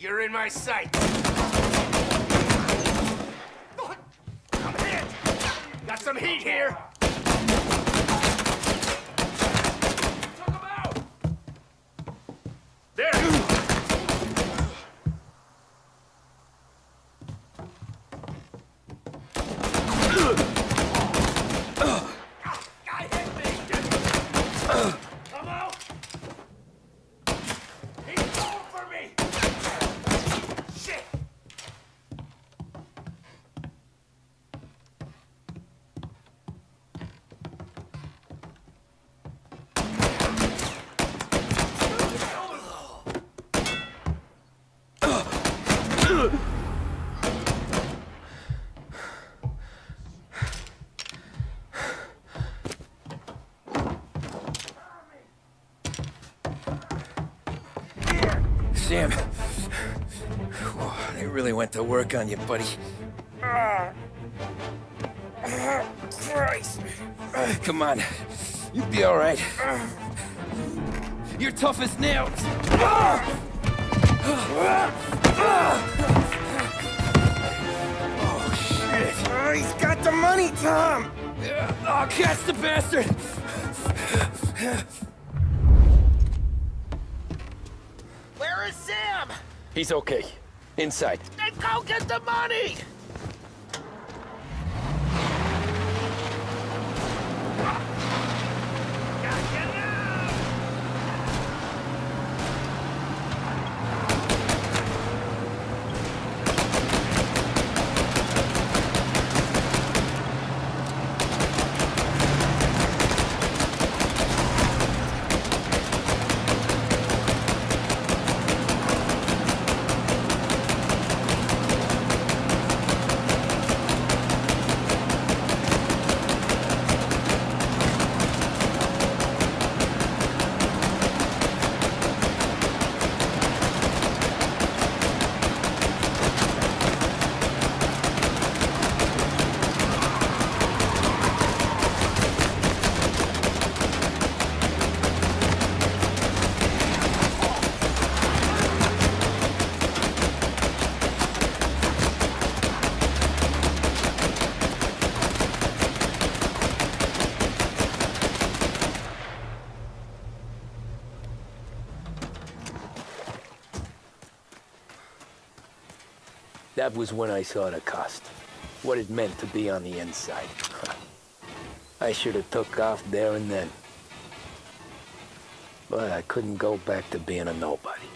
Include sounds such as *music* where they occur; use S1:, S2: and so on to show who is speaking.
S1: You're in my sight. I'm hit. Got some heat here. Took him out. There. Guy hit me. Come out. He's going for me. Shit.
S2: Sam. Whoa, they really went to work on you, buddy. Christ. Come on. You'll be all right. You're tough as nails. Oh, shit.
S1: Oh, he's got the money, Tom.
S2: Oh, catch the bastard!
S1: Where is Sam?
S2: He's okay. Inside.
S1: Then go get the money.
S2: That was when I saw the cost. What it meant to be on the inside. *laughs* I should have took off there and then. But I couldn't go back to being a nobody.